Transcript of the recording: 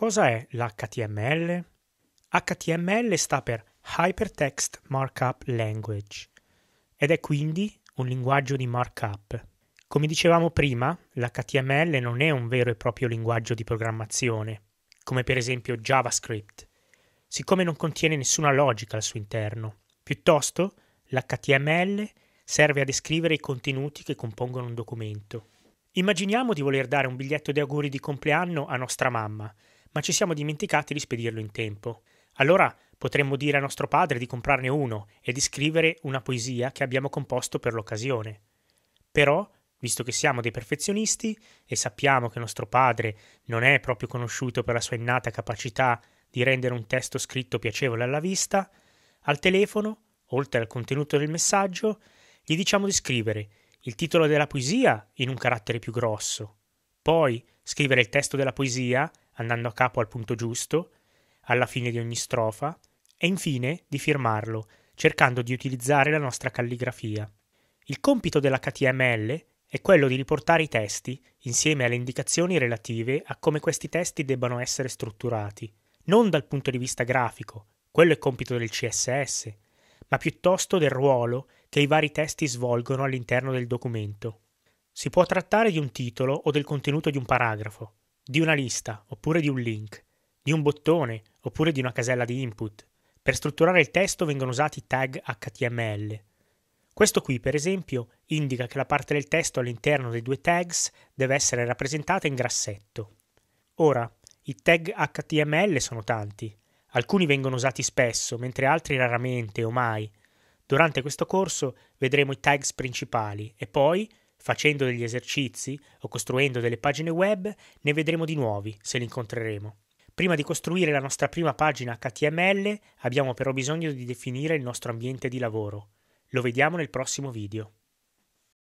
Cosa è l'HTML? HTML sta per Hypertext Markup Language ed è quindi un linguaggio di markup. Come dicevamo prima, l'HTML non è un vero e proprio linguaggio di programmazione, come per esempio JavaScript, siccome non contiene nessuna logica al suo interno. Piuttosto, l'HTML serve a descrivere i contenuti che compongono un documento. Immaginiamo di voler dare un biglietto di auguri di compleanno a nostra mamma, ma ci siamo dimenticati di spedirlo in tempo. Allora potremmo dire a nostro padre di comprarne uno e di scrivere una poesia che abbiamo composto per l'occasione. Però visto che siamo dei perfezionisti e sappiamo che nostro padre non è proprio conosciuto per la sua innata capacità di rendere un testo scritto piacevole alla vista, al telefono, oltre al contenuto del messaggio, gli diciamo di scrivere il titolo della poesia in un carattere più grosso, poi scrivere il testo della poesia andando a capo al punto giusto, alla fine di ogni strofa, e infine di firmarlo, cercando di utilizzare la nostra calligrafia. Il compito dell'HTML è quello di riportare i testi insieme alle indicazioni relative a come questi testi debbano essere strutturati, non dal punto di vista grafico, quello è compito del CSS, ma piuttosto del ruolo che i vari testi svolgono all'interno del documento. Si può trattare di un titolo o del contenuto di un paragrafo, di una lista oppure di un link, di un bottone oppure di una casella di input. Per strutturare il testo vengono usati tag HTML, questo qui, per esempio, indica che la parte del testo all'interno dei due tags deve essere rappresentata in grassetto. Ora, i tag HTML sono tanti. Alcuni vengono usati spesso, mentre altri raramente o mai. Durante questo corso vedremo i tags principali e poi, facendo degli esercizi o costruendo delle pagine web, ne vedremo di nuovi se li incontreremo. Prima di costruire la nostra prima pagina HTML abbiamo però bisogno di definire il nostro ambiente di lavoro. Lo vediamo nel prossimo video.